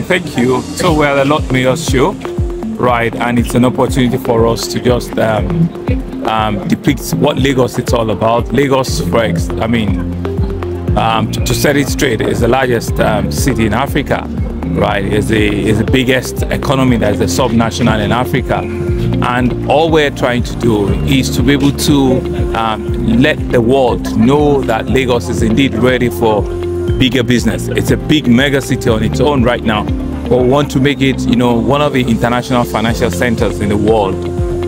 Thank you. So we're the Lord Mayor's show, right? And it's an opportunity for us to just um, um, depict what Lagos is all about. Lagos, for ex- I mean, um, to, to set it straight, is the largest um, city in Africa, right? Is the is the biggest economy that is a sub-national in Africa, and all we're trying to do is to be able to um, let the world know that Lagos is indeed ready for bigger business. It's a big mega city on its own right now, but we want to make it, you know, one of the international financial centers in the world,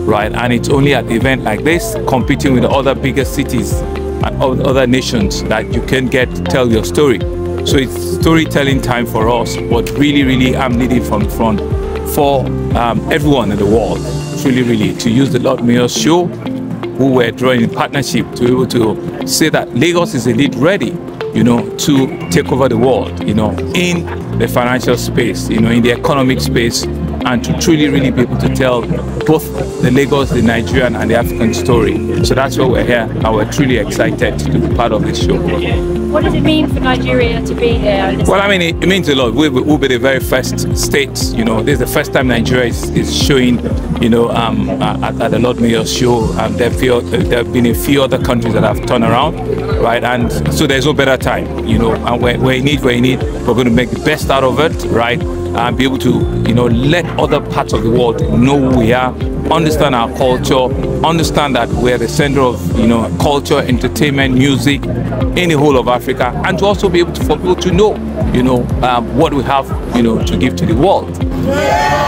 right? And it's only at event like this, competing with other bigger cities and other nations, that you can get tell your story. So it's storytelling time for us, but really, really, I'm leading from the front for um, everyone in the world, truly, really, to use the Lord Mayor's show, who we're drawing in partnership to be able to say that Lagos is indeed ready you know, to take over the world, you know, in the financial space, you know, in the economic space, and to truly, really be able to tell both the Lagos, the Nigerian, and the African story. So that's why we're here, and we're truly excited to be part of this show. What does it mean for Nigeria to be here? Well, I mean, it, it means a lot. We, we'll be the very first state, you know, this is the first time Nigeria is, is showing, you know, um, at, at the Lord Mayor's show. Um, there, have been a few other countries that have turned around, right? And so there's no better time, you know, and where, where you need, where you need, we're going to make the best out of it, right? and be able to, you know, let other parts of the world know who we are, understand our culture, understand that we're the center of, you know, culture, entertainment, music in the whole of Africa, and to also be able to, for people to know, you know, um, what we have, you know, to give to the world. Yeah!